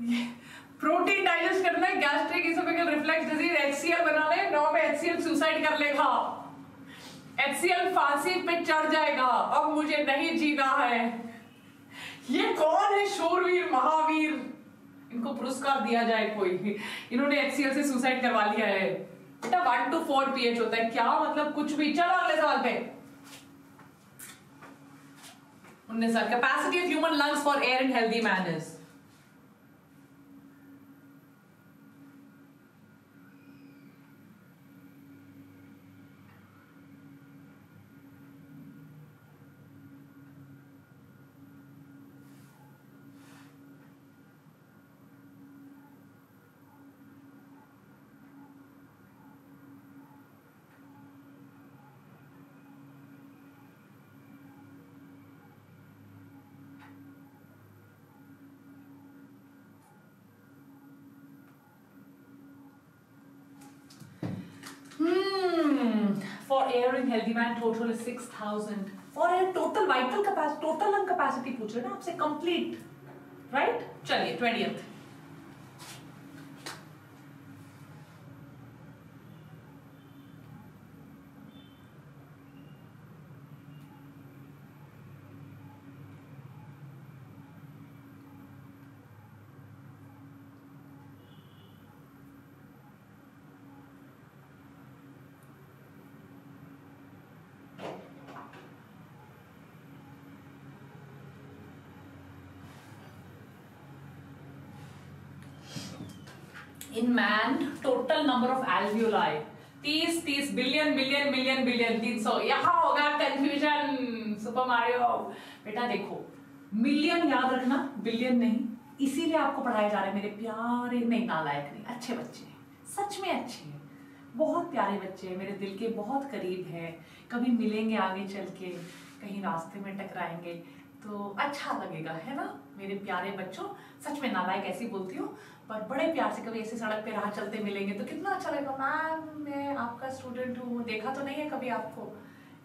प्रोटीन डाइजेस्ट करना है gastric oesophageal reflux disease HCl बनाना है, नौ में एचसीएल सुसाइड कर लेगा। एचसीएल फांसी पे चढ़ जाएगा, अब मुझे नहीं जीना है। ये कौन है शोरवीर, महावीर? इनको पुरस्कार दिया जाए कोई। इन्होंने एचसीएल से सुसाइड करवा लिया है। बेटा वन टू फोर पीएच होता है। क्या मतलब? कुछ भी। चलो अगले सवाल पे। उन्नीस साल। Capacity of human lungs for air in healthy manners for air in healthy man total is six thousand और air total vital capacity total lung capacity पूछ रहे ना आपसे कंप्लीट राइट चलिए twenty in man, total number of alveoli. तीस तीस billion billion million billion तीन सौ। यहाँ होगा कंफ्यूजन सुपर मारियो बेटा देखो मिलियन याद रखना बिलियन नहीं। इसीलिए आपको पढ़ाए जा रहे मेरे प्यारे, नहीं, नालायक नहीं, अच्छे बच्चे सच में अच्छे हैं। बहुत प्यारे बच्चे हैं, मेरे दिल के बहुत करीब हैं। कभी मिलेंगे आगे चल के, कहीं रास्ते में टकराएँगे। तो अच्छा लगेगा, है ना? मेरे प्यारे बच्चों, सच में नालायक ऐसी बोलती हूँ, पर बड़े प्यार से कभी ऐसे सड़क पे राह चलते मिलेंगे तो कितना अच्छा लगेगा। मैम, मैं आपका स्टूडेंट हूँ, देखा तो नहीं है कभी आपको?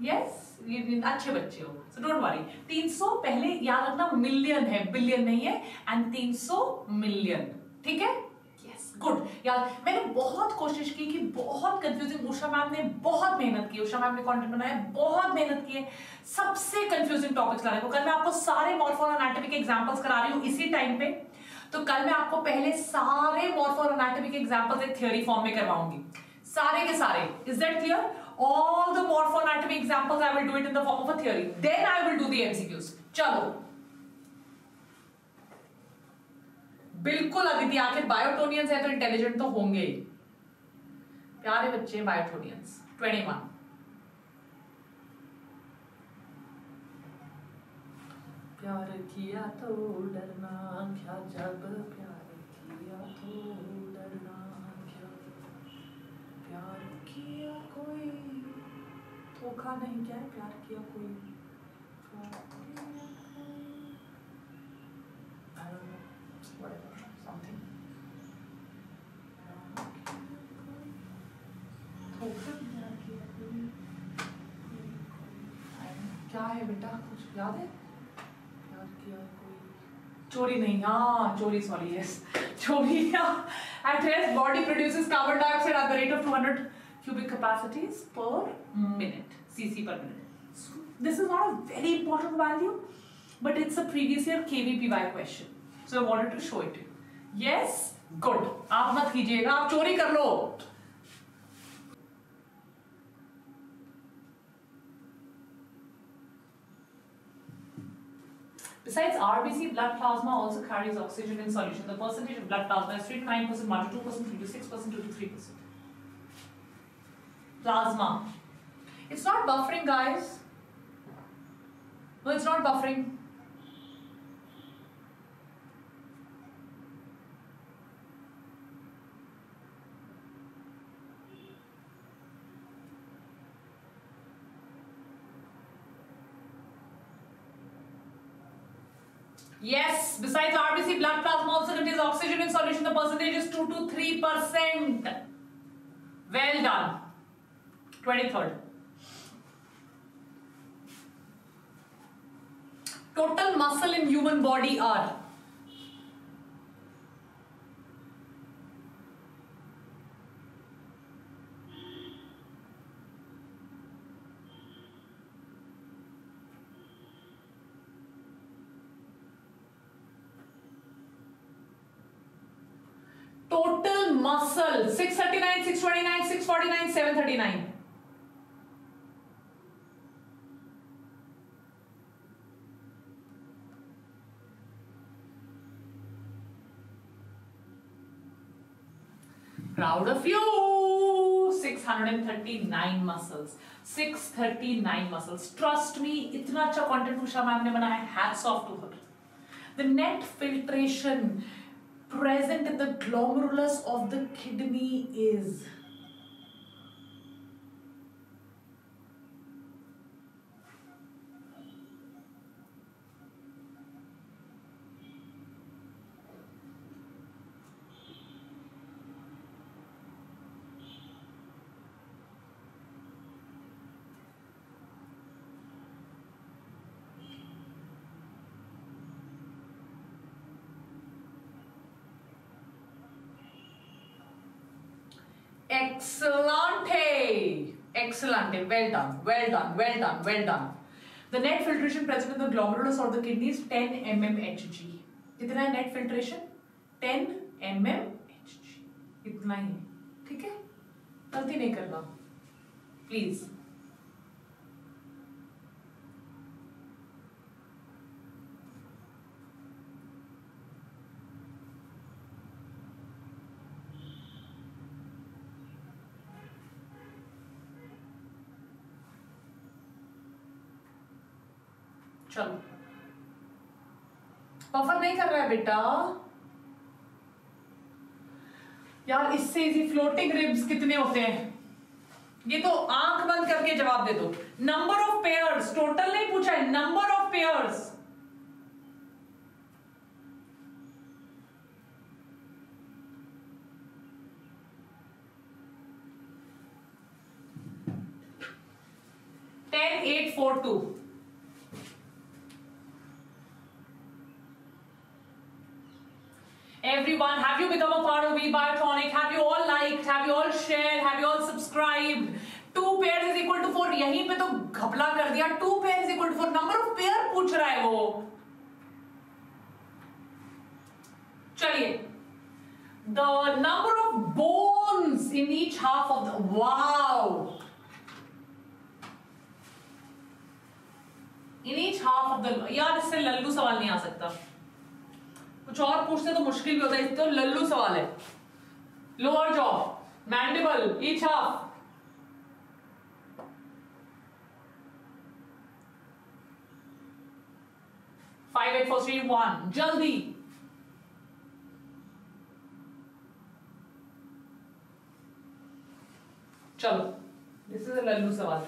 यस ये अच्छे बच्चे हो। सो डोंट वरी 300 पहले याद रखना मिलियन है बिलियन नहीं है एंड 300 मिलियन ठीक है? गुड यार, मैंने बहुत कोशिश की कि बहुत कंफ्यूजिंग उषा मैम ने बहुत मेहनत की, उषा मैम ने कंटेंट बनाया, बहुत मेहनत की है। सबसे कंफ्यूजिंग टॉपिक्स ला रहे कल मैं आपको सारे मॉर्फोन एनाटॉमी के एग्जांपल्स करा रही हूँ इसी टाइम पे। तो कल मैं आपको पहले सारे मॉर्फोन एनाटॉमी के एग्जांपल्स एक थ्योरी फॉर्म में करवाऊँगी। सारे के सारे। Is that clear all the morphoanatomy examples I will do it in the form of a theory. Then I will do the MCQs. चलो। बिल्कुल अदिति आखिर बायोटोनियंस है तो इंटेलिजेंट तो होंगे ही। प्यारे बच्चे बायोटोनियंस ट्वेंटी वन प्यार किया तो डरना क्या जब प्यार किया तो डरना क्या प्यार किया कोई, धोखा नहीं क्या प्यार किया कोई प्यार किया कोई I don't know. Whatever. something. क्या है बेटा, कुछ याद है? चोरी नहीं हाँ चोरी सॉरी यस चोरी at rest body produces carbon dioxide at the rate of 200 cubic capacities per minute CC per minute this is not a very important value but it's a previous year KVPY question so I wanted to show it yes good आप मत कीजिएगा, आप चोरी कर लो. Besides, RBC blood plasma also carries oxygen in solution. The percentage of blood plasma is 3 to 9%, 1 to 2%, 3 to 6%, 2 to 3%. Plasma. It's not buffering, guys. No, it's not buffering. Yes, besides RBC, blood plasma also contains oxygen in solution. The percentage is 2 to 3%. Well done. 23rd. Total muscle in human body are total muscle 639 629 649 739 proud of you 639 muscles 639 muscles trust me इतना अच्छा content पूछा ma'am ने बनाया hats off to her the net filtration present in the glomerulus of the kidney is Excellente. Well done. Well done. Well done. Well done. The net filtration present in the glomerulus or the kidney is 10 mmHg. कितना है net filtration 10 mmHg. इतना ही ठीक है गलती नहीं करना please चलो। पफर नहीं कर रहा है बेटा। यार, इससे इजी फ्लोटिंग रिब्स कितने होते हैं? ये तो आँख बंद करके जवाब दे दो। नंबर ऑफ़ पेयर्स टोटल नहीं पूछा है। Number of pairs ten eight four two Everyone, have you become a part of We Biotonic? Have you all liked? Have you all shared? Have you all subscribed? Two pairs is equal to four. यहीं पे तो घपला कर दिया. Two pairs is equal to four. Number of pair पूछ रहा है वो. चलिए. The number of bones in each half of the wow. In each half of the यार इससे लल्लू सवाल नहीं आ सकता. कुछ और पूछते तो मुश्किल भी होता है तो लल्लू सवाल है lower jaw mandible each half five eight four three one जल्दी चलो दिस इज़ लल्लू सवाल।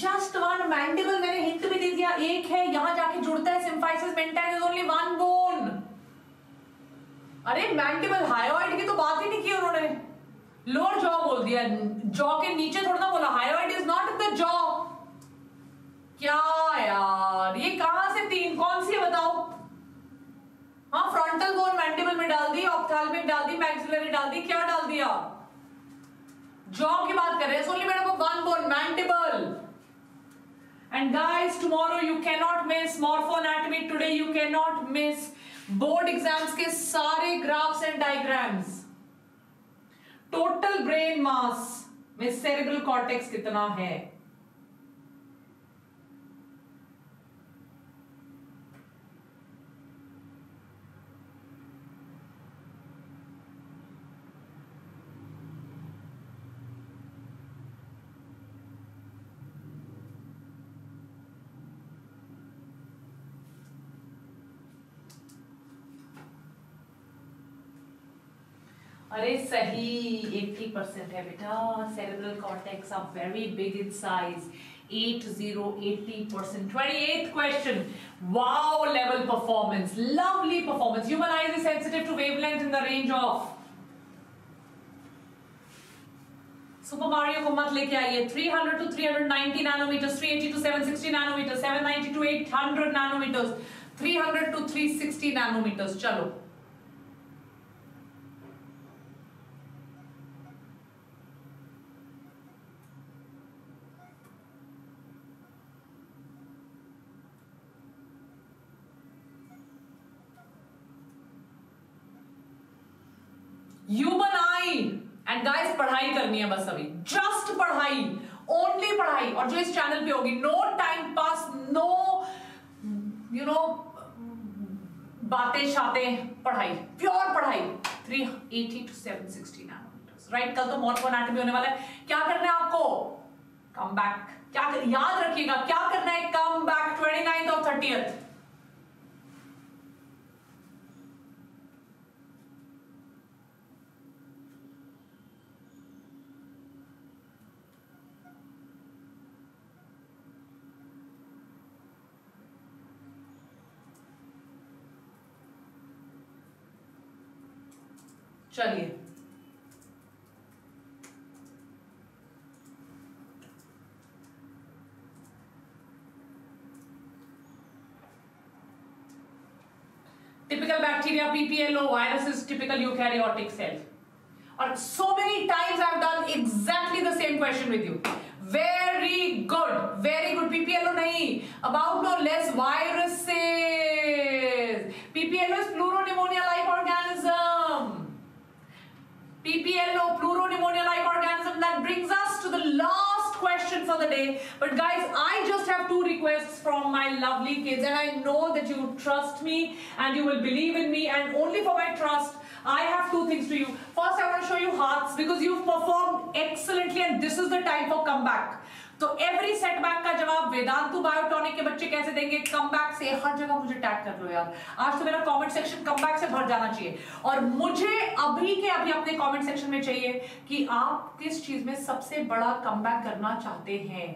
जस्ट वन मैंडिबल मैंने हिंट भी दे दिया, एक है, यहाँ जाके जुड़ता है symphysis menti is only one bone अरे मैंडिबल हायोइड की तो बात ही नहीं की उन्होंने। लोअर जॉ बोल दिया जॉ के नीचे थोड़ा ना बोला hyoid is not the jaw क्या यार, ये कहाँ से तीन, कौन सी बताओ? हाँ फ्रंटल बोन मैंडिबल में डाल दी ऑप्थेल्मिक डाल दी मैक्सिलरी डाल दी, क्या डाल दिया? जॉब की बात कर रहे हैं। ओनली मेरे को one bone mandible and guys tomorrow you cannot miss morpho anatomy today you cannot miss board exams के सारे graphs and diagrams total brain mass में सेरेब्रल कॉर्टेक्स कितना है? अरे सही 80 परसेंट है बेटा। Cerebral cortex are very big in size 8080 percent 28th question wow level performance lovely performance human eyes is sensitive to wavelength in the range of super Mario को मत लेके आइए। 300 to 390 nanometre 380 to 760 nanometre 790 to 800 nanometre 300 to 360 nanometre चलो। And guys पढ़ाई करनी है बस अभी जस्ट पढ़ाई ओनली पढ़ाई और जो इस चैनल पे होगी no time pass no you know बातें शातें पढ़ाई प्योर पढ़ाई 380 टू 760 नैनोमीटर्स राइट कल तो मॉर्फो एनाटॉमी होने वाला है क्या करना है आपको कम बैक क्या कर, याद रखिएगा क्या करना है कम बैक ट्वेंटी नाइन्थ और थर्टीथ चलिए। Typical bacteria PPLO viruses typical eukaryotic cell और so many times I done exactly the same question with you very good very good PPLO नहीं about no less PPLO is PPLO, pleuropneumonia-like organism. That brings us to the last question for the day. But guys, I just have two requests from my lovely kids and I know that you trust me and you will believe in me and only for my trust, I have two things to you. First, I want to show you hearts because you've performed excellently and this is the time for comeback. तो every setback का जवाब Vedantu Biotonic के बच्चे कैसे देंगे? कम से हर जगह मुझे टैग कर लो यार। आज तो मेरा कमेंट सेक्शन कम से भर जाना चाहिए। और मुझे अभी के अभी अपने कमेंट सेक्शन में चाहिए कि आप किस चीज़ में सबसे बड़ा कम करना चाहते हैं?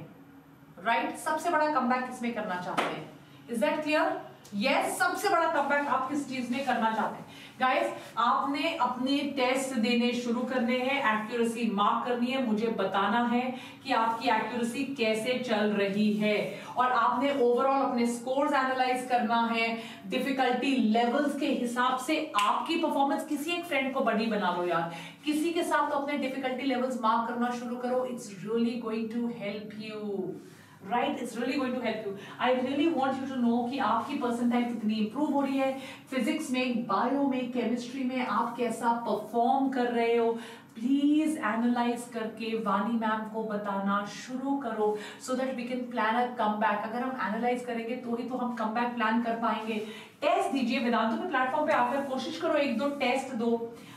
Right right? सबसे बड़ा कम किसमें करना चाहते हैं? Is that clear yes yes, सबसे बड़ा कम आप किस चीज़ में करना चाहते हैं? गाइस आपने अपने टेस्ट देने शुरू करने हैं एक्यूरेसी मार्क करनी है मुझे बताना है कि आपकी एक्यूरेसी कैसे चल रही है। और आपने ओवरऑल अपने स्कोर्स एनालाइज करना है डिफिकल्टी लेवल्स के हिसाब से आपकी परफॉर्मेंस किसी एक फ्रेंड को बड़ी बना लो यार। किसी के साथ तो अपने डिफिकल्टी लेवल्स मार्क करना शुरू करो it's really going to help you right it's really going to help you I really want you to know कि आपकी परसेंटाइल कितनी इंप्रूव हो रही है। फिजिक्स में बायो में केमिस्ट्री में आप कैसा परफॉर्म कर रहे हो। प्लीज़ एनालाइज करके वानी मैम को बताना शुरू करो so that we can plan a comeback अगर हम एनालाइज करेंगे तो ही तो हम कम बैक प्लान कर पाएँगे। टेस्ट दीजिए, वेदांतों के प्लेटफॉर्म पे आकर कोशिश करो, एक दो टेस्ट दो।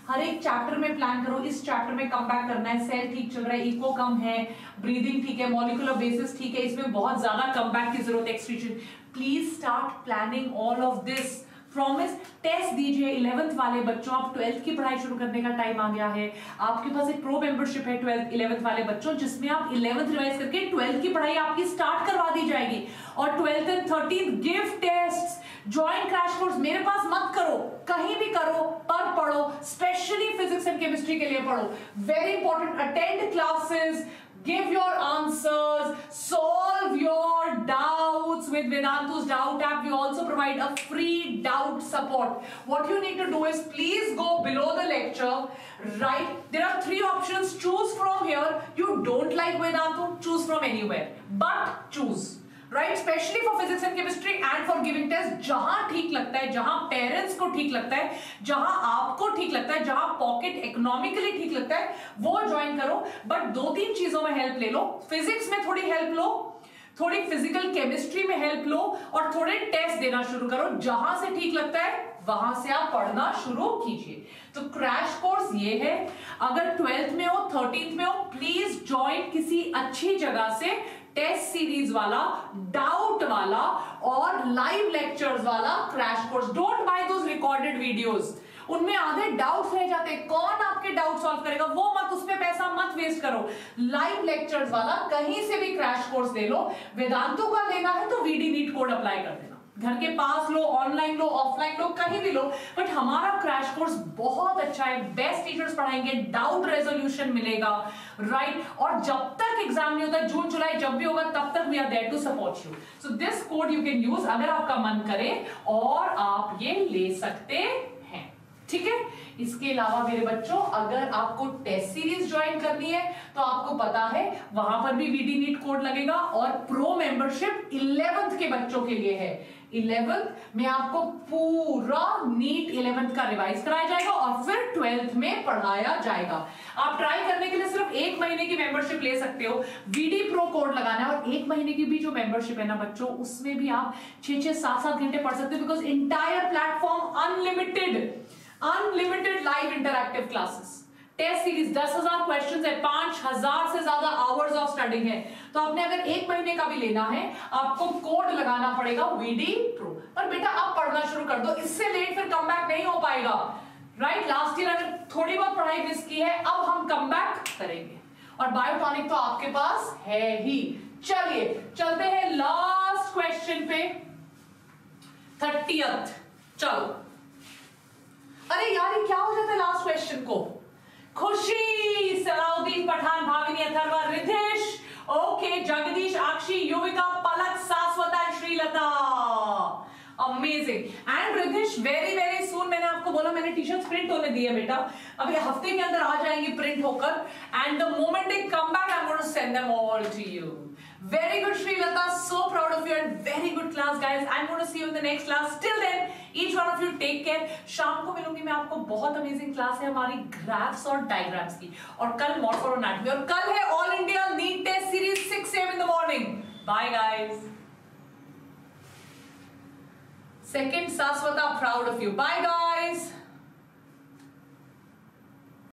हर एक चैप्टर में प्लान करो, इस चैप्टर में कम बैक करना है सेल ठीक चल रहा है इको कम है ब्रीदिंग ठीक है मॉलिकुलर बेसिस ठीक है, इसमें बहुत ज़्यादा कम बैक की ज़रूरत है एक्सट्रीशन please start planning all of this promise test दीजिए इलेवेंथ वाले बच्चों, आप ट्वेल्थ की पढ़ाई शुरू करने का टाइम आ गया है। आपके पास एक प्रो मेंबरशिप है ट्वेल्थ इलेवंथ वाले बच्चों, जिसमें आप इलेवेंथ रिवाइज करके ट्वेल्थ की पढ़ाई आपकी स्टार्ट करवा दी जाएगी। और twelfth and thirteen gift test joint crash course मेरे पास मत करो, कहीं भी करो, पर पढ़ो स्पेशली केमिस्ट्री के लिए पढ़ो very important attend classes give your answers solve your doubts with vedantu's doubt app we also provide a free doubt support what you need to do is please go below the lecture right there are three options choose from here you don't like vedantu choose from anywhere but choose right specially for physics and chemistry and for giving test जहाँ ठीक लगता है, जहाँ parents को ठीक लगता है, जहाँ आपको ठीक लगता है, जहाँ पॉकेट इकोनॉमिकली ठीक लगता है, वो ज्वाइन करो। बट दो तीन चीज़ों में हेल्प ले लो। फिजिक्स में थोड़ी हेल्प लो, थोड़ी फ़िज़िकल केमिस्ट्री में हेल्प लो और थोड़े टेस्ट देना शुरू करो। जहाँ से ठीक लगता है, वहाँ से आप पढ़ना शुरू कीजिए। तो क्रैश कोर्स ये है। अगर ट्वेल्थ में हो थर्टींथ में हो प्लीज़ ज्वाइन किसी अच्छी जगह से टेस्ट सीरीज़ वाला डाउट वाला और लाइव लेक्चर्स वाला crash course don't buy those recorded videos उनमें आधे डाउट्स रह जाते कौन आपके डाउट सॉल्व करेगा? वो मत, उस पर पैसा मत वेस्ट करो। लाइव लेक्चर्स वाला कहीं से भी क्रैश कोर्स ले लो। वेदांतों का लेना है तो वीडी नीट कोड अप्लाई कर देना। घर के पास लो ऑनलाइन लो ऑफलाइन लो, कहीं भी लो बट हमारा क्रैश कोर्स बहुत अच्छा है। बेस्ट टीचर्स पढ़ाएँगे डाउट रेजोल्यूशन मिलेगा राइट right? और जब तक एग्ज़ाम नहीं होता, जून, जुलाई जब भी होगा, तब तक we are there to support you so this code you can use अगर आपका मन करे और आप ये ले सकते हैं। ठीक है? इसके अलावा मेरे बच्चों, अगर आपको टेस्ट सीरीज़ ज्वाइन करनी है तो आपको पता है, वहाँ पर भी वीडी नीट कोड लगेगा और प्रो मेंबरशिप इलेवेंथ के बच्चों के लिए है। इलेवेंथ में आपको पूरा नीट इलेवेंथ का रिवाइज कराया जाएगा और फिर ट्वेल्थ में पढ़ाया जाएगा। आप ट्राई करने के लिए सिर्फ़ एक महीने की मेंबरशिप ले सकते हो। वीडी प्रो कोड लगाना है और एक महीने की भी जो मेंबरशिप है ना बच्चों, उसमें भी आप छह छह सात सात घंटे पढ़ सकते हो because entire platform unlimited unlimited live interactive classes test series दस हज़ार क्वेश्चन है, पाँच हज़ार से ज़्यादा आवर्स ऑफ़ स्टडिंग है। तो आपने अगर एक महीने का भी लेना है, आपको कोड लगाना पड़ेगा वीडी प्रो पर बेटा आप पढ़ना शुरू कर दो, इससे लेट फिर कम नहीं हो पाएगा। राइट लास्ट ईयर अगर थोड़ी बहुत पढ़ाई मिस की है, अब हम कम करेंगे। और बायोटॉनिक तो आपके पास है ही। चलिए, चलते हैं लास्ट क्वेश्चन पे। थर्टियथ चलो। अरे यार, ये क्या हो जाता है लास्ट क्वेश्चन को? Khushi, Salauddin Pathan, Bhavini Atharva, Ritesh, okay, Jagdish, Akshi, Yuvika, Palak Saswata Sreelata. Amazing and Ritesh very very soon मैंने आपको बोला, मैंने टी शर्ट प्रिंट होने दिए बेटा। अभी हफ़्ते के अंदर आ जाएँगे प्रिंट होकर। And the moment they come back I am going to send them all to you Very good, Sri Lata. So proud of you and very good class, guys. I'm going to see you in the next class. Till then, each one of you take care. शाम को मिलूँगी मैं आपको बहुत amazing class है हमारी graphs और diagrams की और कल मॉर्फोरोनैटमी और कल है all India NEET test series 6 AM in the morning bye guys Second, Saswata, proud of you. Bye, guys.